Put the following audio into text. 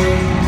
you.